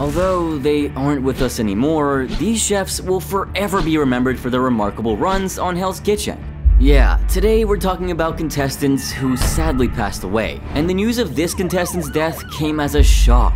Although they aren't with us anymore, these chefs will forever be remembered for their remarkable runs on Hell's Kitchen. Yeah, today we're talking about contestants who sadly passed away, and the news of this contestant's death came as a shock.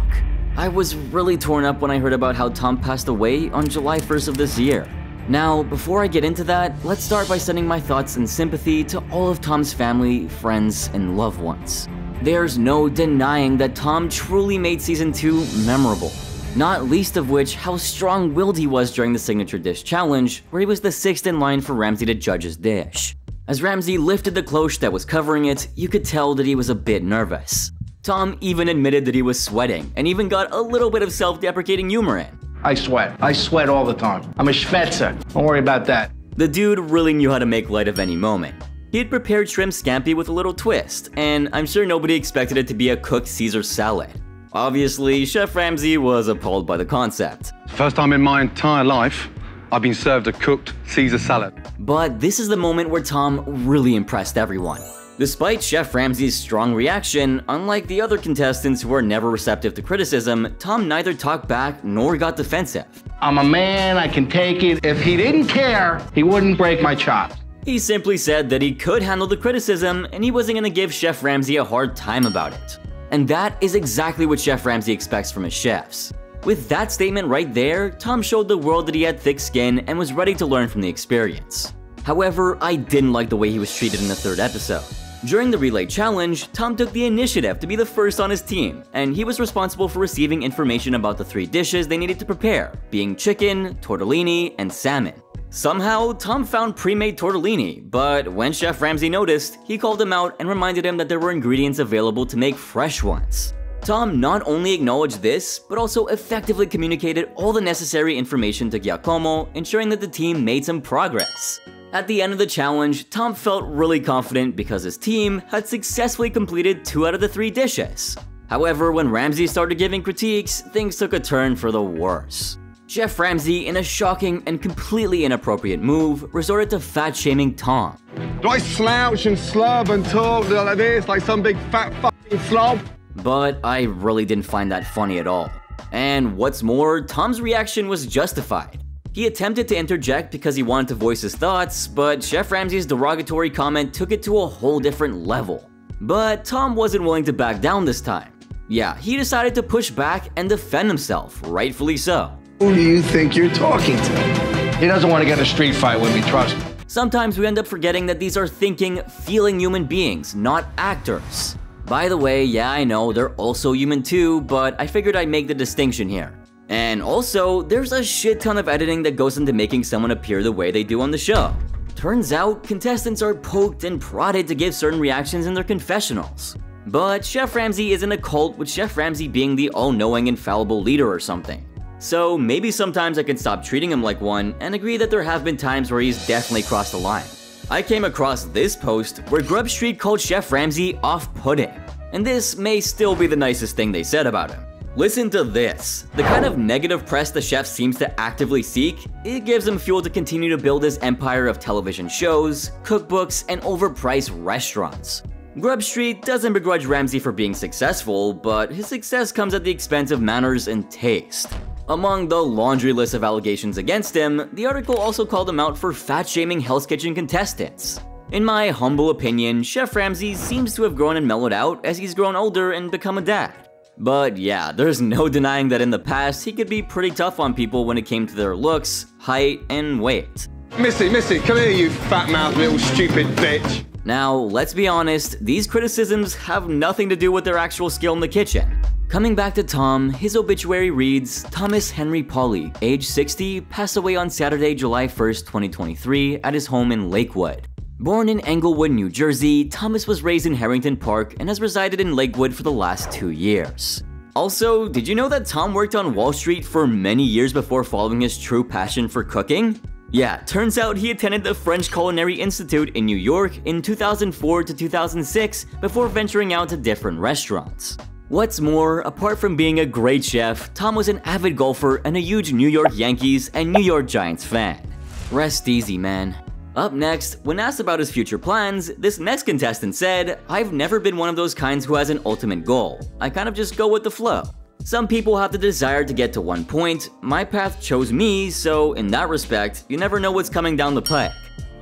I was really torn up when I heard about how Tom passed away on July 1st of this year. Now, before I get into that, let's start by sending my thoughts and sympathy to all of Tom's family, friends, and loved ones. There's no denying that Tom truly made season 2 memorable. Not least of which how strong willed he was during the signature dish challenge, where he was the sixth in line for Ramsay to judge his dish. As Ramsay lifted the cloche that was covering it, you could tell that he was a bit nervous. Tom even admitted that he was sweating, and even got a little bit of self deprecating humor in. I sweat. I sweat all the time. I'm a schwetzer. Don't worry about that. The dude really knew how to make light of any moment. He had prepared shrimp scampi with a little twist, and I'm sure nobody expected it to be a cooked Caesar salad. Obviously, Chef Ramsay was appalled by the concept. First time in my entire life I've been served a cooked Caesar salad. But this is the moment where Tom really impressed everyone. Despite Chef Ramsay's strong reaction, unlike the other contestants who are never receptive to criticism, Tom neither talked back nor got defensive. I'm a man, I can take it. If he didn't care, he wouldn't break my chops. He simply said that he could handle the criticism and he wasn't gonna give Chef Ramsay a hard time about it. And that is exactly what Chef Ramsay expects from his chefs. With that statement right there, Tom showed the world that he had thick skin and was ready to learn from the experience. However, I didn't like the way he was treated in the third episode. During the relay challenge, Tom took the initiative to be the first on his team, and he was responsible for receiving information about the three dishes they needed to prepare, being chicken, tortellini, and salmon. Somehow, Tom found pre-made tortellini, but when Chef Ramsay noticed, he called him out and reminded him that there were ingredients available to make fresh ones. Tom not only acknowledged this, but also effectively communicated all the necessary information to Giacomo, ensuring that the team made some progress. At the end of the challenge, Tom felt really confident because his team had successfully completed two out of the three dishes. However, when Ramsay started giving critiques, things took a turn for the worse. Chef Ramsay, in a shocking and completely inappropriate move, resorted to fat-shaming Tom. Do I slouch and slub and talk like this, like some big fat fucking slob? But I really didn't find that funny at all. And what's more, Tom's reaction was justified. He attempted to interject because he wanted to voice his thoughts, but Chef Ramsay's derogatory comment took it to a whole different level. But Tom wasn't willing to back down this time. Yeah, he decided to push back and defend himself, rightfully so. Who do you think you're talking to? He doesn't want to get in a street fight with me, trust me. Sometimes we end up forgetting that these are thinking, feeling human beings, not actors. By the way, yeah, I know, they're also human too, but I figured I'd make the distinction here. And also, there's a shit ton of editing that goes into making someone appear the way they do on the show. Turns out, contestants are poked and prodded to give certain reactions in their confessionals. But Chef Ramsay isn't a cult with Chef Ramsay being the all-knowing infallible leader or something. So maybe sometimes I can stop treating him like one and agree that there have been times where he's definitely crossed the line. I came across this post where Grub Street called Chef Ramsay off-putting, and this may still be the nicest thing they said about him. Listen to this. The kind of negative press the chef seems to actively seek, it gives him fuel to continue to build his empire of television shows, cookbooks, and overpriced restaurants. Grub Street doesn't begrudge Ramsay for being successful, but his success comes at the expense of manners and taste. Among the laundry list of allegations against him, the article also called him out for fat-shaming Hell's Kitchen contestants. In my humble opinion, Chef Ramsay seems to have grown and mellowed out as he's grown older and become a dad. But yeah, there's no denying that in the past, he could be pretty tough on people when it came to their looks, height, and weight. Missy, Missy, come here, you fat mouth little stupid bitch. Now, let's be honest, these criticisms have nothing to do with their actual skill in the kitchen. Coming back to Tom, his obituary reads, Thomas Henry Pauly, age 60, passed away on Saturday, July 1st, 2023 at his home in Lakewood. Born in Englewood, New Jersey, Thomas was raised in Harrington Park and has resided in Lakewood for the last two years. Also, did you know that Tom worked on Wall Street for many years before following his true passion for cooking? Yeah, turns out he attended the French Culinary Institute in New York in 2004 to 2006 before venturing out to different restaurants. What's more, apart from being a great chef, Tom was an avid golfer and a huge New York Yankees and New York Giants fan. Rest easy, man. Up next, when asked about his future plans, this next contestant said, I've never been one of those kinds who has an ultimate goal. I kind of just go with the flow. Some people have the desire to get to one point, my path chose me, so in that respect, you never know what's coming down the pike.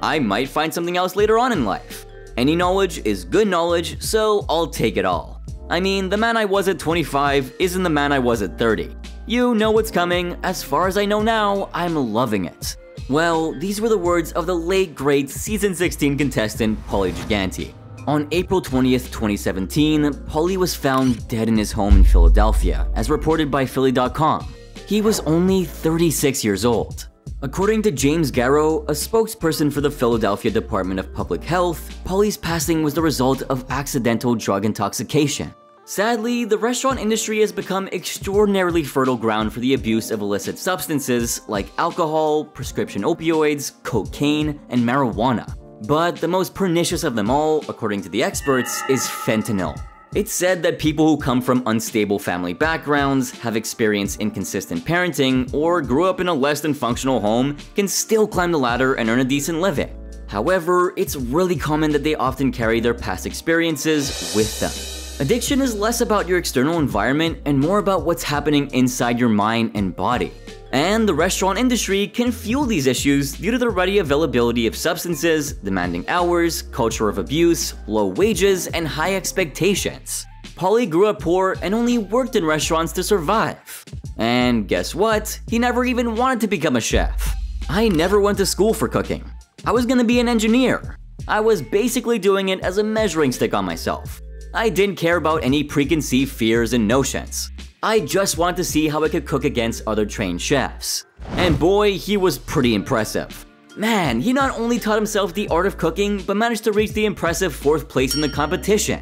I might find something else later on in life. Any knowledge is good knowledge, so I'll take it all. I mean, the man I was at 25 isn't the man I was at 30. You know what's coming, as far as I know now, I'm loving it. Well, these were the words of the late great season 16 contestant Paulie Giganti. On April 20th, 2017, Polly was found dead in his home in Philadelphia, as reported by Philly.com. He was only 36 years old. According to James Garrow, a spokesperson for the Philadelphia Department of Public Health, Paulie's passing was the result of accidental drug intoxication. Sadly, the restaurant industry has become extraordinarily fertile ground for the abuse of illicit substances like alcohol, prescription opioids, cocaine, and marijuana. But the most pernicious of them all, according to the experts, is fentanyl. It's said that people who come from unstable family backgrounds, have experienced inconsistent parenting, or grew up in a less than functional home can still climb the ladder and earn a decent living. However, it's really common that they often carry their past experiences with them. Addiction is less about your external environment and more about what's happening inside your mind and body. And the restaurant industry can fuel these issues due to the ready availability of substances, demanding hours, culture of abuse, low wages, and high expectations. Paulie grew up poor and only worked in restaurants to survive. And guess what? He never even wanted to become a chef. I never went to school for cooking. I was gonna be an engineer. I was basically doing it as a measuring stick on myself. I didn't care about any preconceived fears and notions. I just wanted to see how I could cook against other trained chefs. And boy, he was pretty impressive. Man, he not only taught himself the art of cooking, but managed to reach the impressive fourth place in the competition.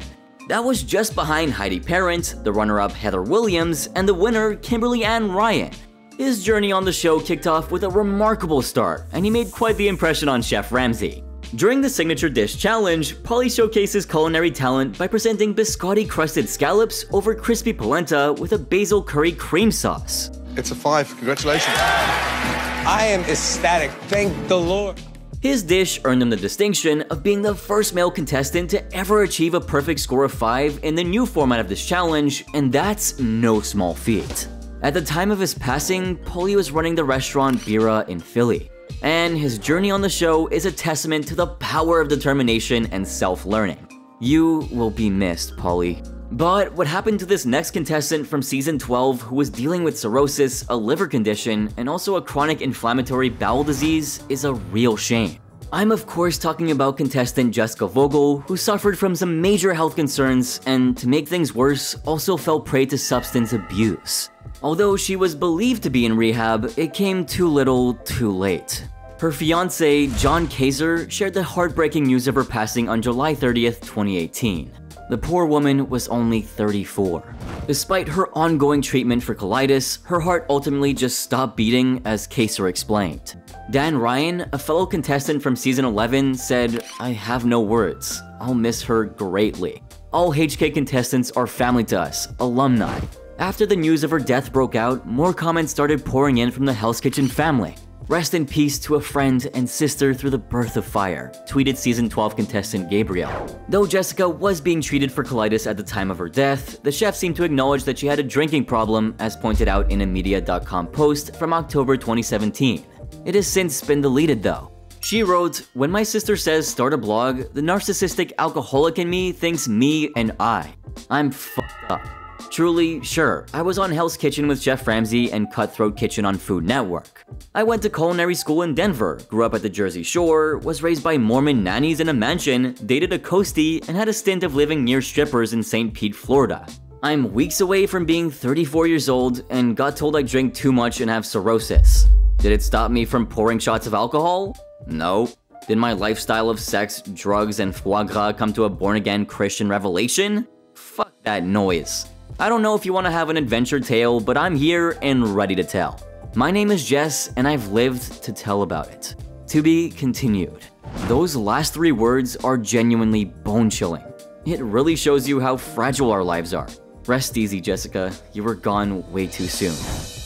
That was just behind Heidi Parent, the runner-up Heather Williams, and the winner Kimberly Ann Ryan. His journey on the show kicked off with a remarkable start, and he made quite the impression on Chef Ramsay. During the Signature Dish Challenge, Paulie showcases culinary talent by presenting biscotti crusted scallops over crispy polenta with a basil curry cream sauce. It's a five. Congratulations. I am ecstatic. Thank the Lord. His dish earned him the distinction of being the first male contestant to ever achieve a perfect score of 5 in the new format of this challenge, and that's no small feat. At the time of his passing, Paulie was running the restaurant Bira in Philly and his journey on the show is a testament to the power of determination and self-learning. You will be missed, Paulie. But what happened to this next contestant from season 12 who was dealing with cirrhosis, a liver condition, and also a chronic inflammatory bowel disease is a real shame. I'm of course talking about contestant Jessica Vogel, who suffered from some major health concerns and, to make things worse, also fell prey to substance abuse. Although she was believed to be in rehab, it came too little, too late. Her fiance, John Kaiser, shared the heartbreaking news of her passing on July 30th, 2018. The poor woman was only 34. Despite her ongoing treatment for colitis, her heart ultimately just stopped beating, as Kaiser explained. Dan Ryan, a fellow contestant from season 11, said, I have no words. I'll miss her greatly. All HK contestants are family to us, alumni. After the news of her death broke out, more comments started pouring in from the Hell's Kitchen family. Rest in peace to a friend and sister through the birth of fire, tweeted season 12 contestant Gabriel. Though Jessica was being treated for colitis at the time of her death, the chef seemed to acknowledge that she had a drinking problem, as pointed out in a Medium.com post from October 2017. It has since been deleted though. She wrote, When my sister says start a blog, the narcissistic alcoholic in me thinks me and I. I'm fucked up. Truly, sure, I was on Hell's Kitchen with Chef Ramsay and Cutthroat Kitchen on Food Network. I went to culinary school in Denver, grew up at the Jersey Shore, was raised by Mormon nannies in a mansion, dated a coastie, and had a stint of living near strippers in St. Pete, Florida. I'm weeks away from being 34 years old and got told I drink too much and have cirrhosis. Did it stop me from pouring shots of alcohol? No. Did my lifestyle of sex, drugs, and foie gras come to a born again Christian revelation? Fuck that noise. I don't know if you want to have an adventure tale, but I'm here and ready to tell. My name is Jess, and I've lived to tell about it. To be continued. Those last three words are genuinely bone chilling. It really shows you how fragile our lives are. Rest easy, Jessica. You were gone way too soon.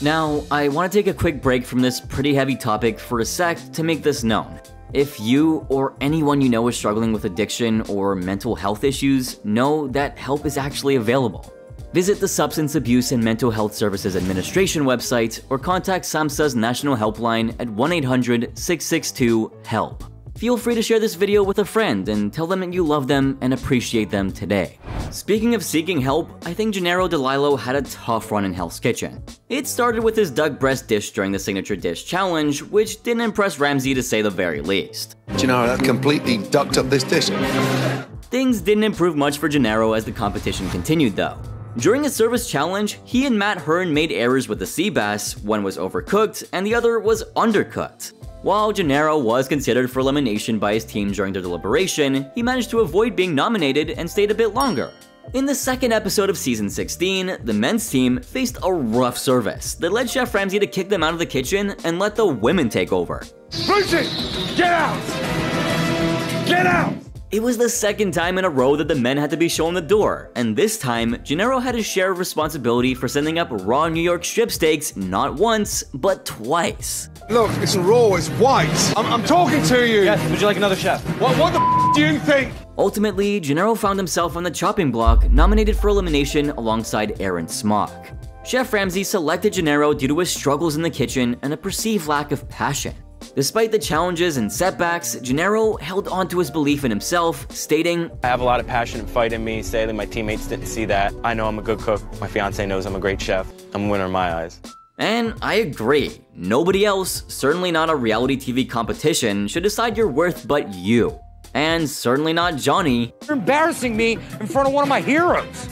Now, I want to take a quick break from this pretty heavy topic for a sec to make this known. If you or anyone you know is struggling with addiction or mental health issues, know that help is actually available. Visit the Substance Abuse and Mental Health Services Administration website or contact SAMHSA's national helpline at 1-800-662-HELP. Feel free to share this video with a friend and tell them that you love them and appreciate them today. Speaking of seeking help, I think Gennaro DeLillo had a tough run in Hell's Kitchen. It started with his duck breast dish during the Signature Dish Challenge, which didn't impress Ramsay to say the very least. Gennaro, that completely ducked up this dish. Things didn't improve much for Gennaro as the competition continued though. During a service challenge, he and Matt Hearn made errors with the sea bass, one was overcooked and the other was undercooked. While Gennaro was considered for elimination by his team during their deliberation, he managed to avoid being nominated and stayed a bit longer. In the second episode of season 16, the men's team faced a rough service that led Chef Ramsay to kick them out of the kitchen and let the women take over. Lucy, get out! Get out! It was the second time in a row that the men had to be shown the door, and this time, Gennaro had his share of responsibility for sending up raw New York strip steaks not once, but twice. Look, it's raw, it's white. I'm, I'm talking to you. Yes, would you like another chef? What, what the f- do you think? Ultimately, Gennaro found himself on the chopping block, nominated for elimination alongside Aaron Smock. Chef Ramsay selected Gennaro due to his struggles in the kitchen and a perceived lack of passion. Despite the challenges and setbacks, Gennaro held on to his belief in himself, stating, I have a lot of passion and fight in me. Sadly, my teammates didn't see that. I know I'm a good cook. My fiance knows I'm a great chef. I'm a winner in my eyes. And I agree. Nobody else, certainly not a reality TV competition, should decide your worth but you. And certainly not Johnny. You're embarrassing me in front of one of my heroes.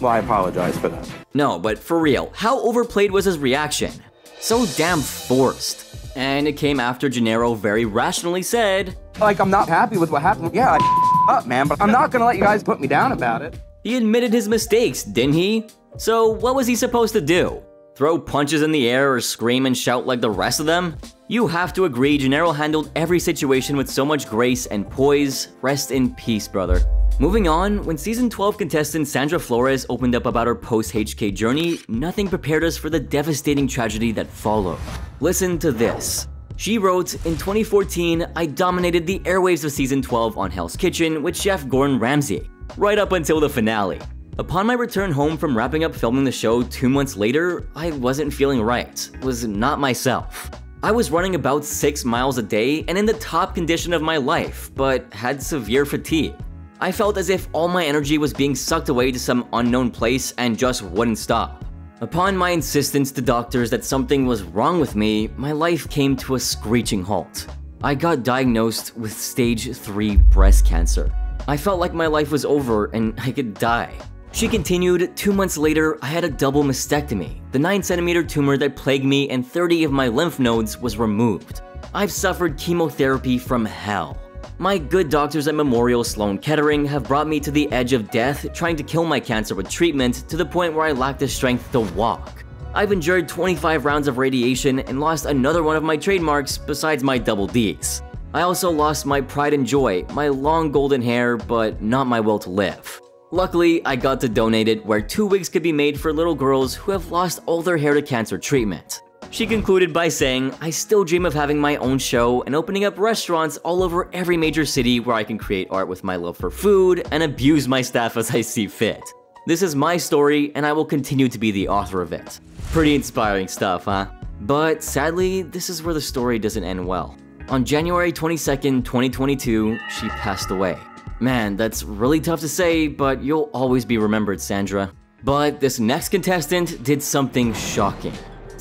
Well, I apologize for that. No, but for real, how overplayed was his reaction? So damn forced. And it came after Gennaro very rationally said, Like, I'm not happy with what happened. Yeah, I up, man, but I'm not gonna let you guys put me down about it. he admitted his mistakes, didn't he? So what was he supposed to do? Throw punches in the air or scream and shout like the rest of them? You have to agree, Gennaro handled every situation with so much grace and poise. Rest in peace, brother. Moving on, when season 12 contestant Sandra Flores opened up about her post HK journey, nothing prepared us for the devastating tragedy that followed. Listen to this. She wrote, In 2014, I dominated the airwaves of season 12 on Hell's Kitchen with Chef Gordon Ramsay, right up until the finale. Upon my return home from wrapping up filming the show two months later, I wasn't feeling right, was not myself. I was running about 6 miles a day and in the top condition of my life, but had severe fatigue. I felt as if all my energy was being sucked away to some unknown place and just wouldn't stop. Upon my insistence to doctors that something was wrong with me, my life came to a screeching halt. I got diagnosed with stage 3 breast cancer. I felt like my life was over and I could die. She continued, two months later, I had a double mastectomy. The 9 centimeter tumor that plagued me and 30 of my lymph nodes was removed. I've suffered chemotherapy from hell. My good doctors at Memorial Sloan Kettering have brought me to the edge of death, trying to kill my cancer with treatment to the point where I lack the strength to walk. I've endured 25 rounds of radiation and lost another one of my trademarks besides my double Ds. I also lost my pride and joy, my long golden hair, but not my will to live. Luckily, I got to donate it where two wigs could be made for little girls who have lost all their hair to cancer treatment. She concluded by saying, I still dream of having my own show and opening up restaurants all over every major city where I can create art with my love for food and abuse my staff as I see fit. This is my story and I will continue to be the author of it. Pretty inspiring stuff, huh? But sadly, this is where the story doesn't end well. On January 22nd, 2022, she passed away. Man, that's really tough to say, but you'll always be remembered, Sandra. But this next contestant did something shocking.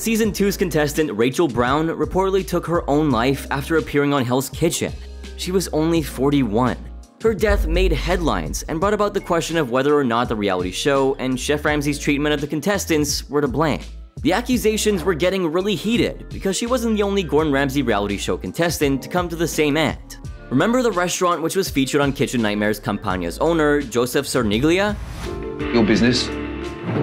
Season 2's contestant Rachel Brown reportedly took her own life after appearing on Hell's Kitchen. She was only 41. Her death made headlines and brought about the question of whether or not the reality show and Chef Ramsay's treatment of the contestants were to blame. The accusations were getting really heated because she wasn't the only Gordon Ramsay reality show contestant to come to the same end. Remember the restaurant which was featured on Kitchen Nightmares Campania's owner, Joseph Cerniglia? Your business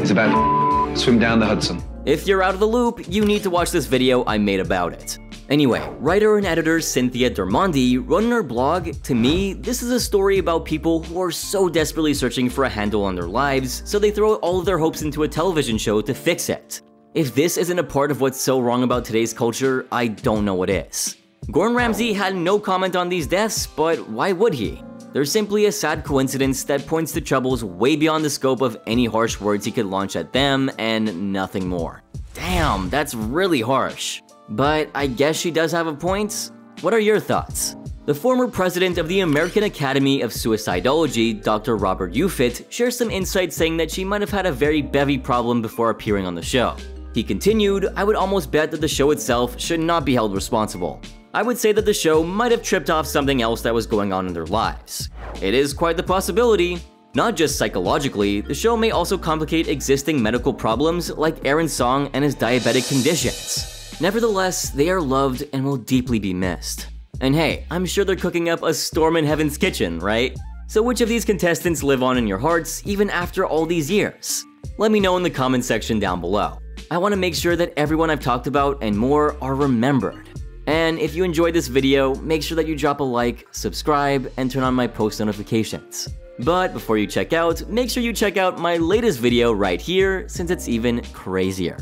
is about swim down the Hudson. If you're out of the loop, you need to watch this video I made about it. Anyway, writer and editor Cynthia Dermondi wrote in her blog, To me, this is a story about people who are so desperately searching for a handle on their lives, so they throw all of their hopes into a television show to fix it. If this isn't a part of what's so wrong about today's culture, I don't know what is. Gordon Ramsay had no comment on these deaths, but why would he? They're simply a sad coincidence that points to troubles way beyond the scope of any harsh words he could launch at them and nothing more. Damn, that's really harsh. But I guess she does have a point. What are your thoughts? The former president of the American Academy of Suicidology, Dr. Robert Yufit, shares some insight saying that she might have had a very bevy problem before appearing on the show. He continued, I would almost bet that the show itself should not be held responsible. I would say that the show might have tripped off something else that was going on in their lives. It is quite the possibility. Not just psychologically, the show may also complicate existing medical problems like Aaron Song and his diabetic conditions. Nevertheless, they are loved and will deeply be missed. And hey, I'm sure they're cooking up a storm in Heaven's Kitchen, right? So which of these contestants live on in your hearts even after all these years? Let me know in the comment section down below. I want to make sure that everyone I've talked about and more are remembered. And if you enjoyed this video, make sure that you drop a like, subscribe, and turn on my post notifications. But before you check out, make sure you check out my latest video right here since it's even crazier.